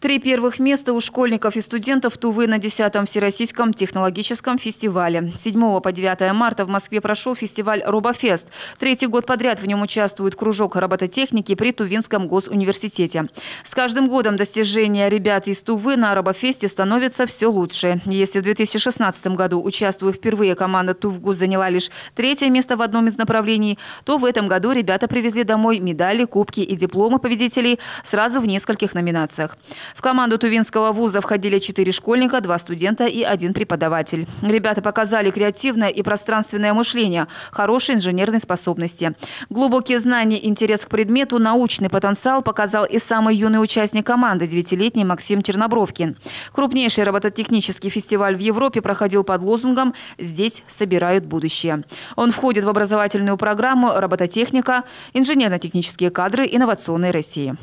Три первых места у школьников и студентов Тувы на 10-м Всероссийском технологическом фестивале. 7 по 9 марта в Москве прошел фестиваль «Робофест». Третий год подряд в нем участвует кружок робототехники при Тувинском госуниверситете. С каждым годом достижения ребят из Тувы на Робофесте становятся все лучше. Если в 2016 году, участвуя впервые, команда Тувгус заняла лишь третье место в одном из направлений, то в этом году ребята привезли домой медали, кубки и дипломы победителей сразу в нескольких номинациях. В команду Тувинского вуза входили четыре школьника, два студента и один преподаватель. Ребята показали креативное и пространственное мышление, хорошие инженерные способности. Глубокие знания, интерес к предмету, научный потенциал показал и самый юный участник команды, девятилетний Максим Чернобровкин. Крупнейший робототехнический фестиваль в Европе проходил под лозунгом «Здесь собирают будущее». Он входит в образовательную программу «Робототехника. Инженерно-технические кадры инновационной России».